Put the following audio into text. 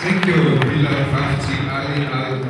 Thank you, Pilar Fafti Ali Al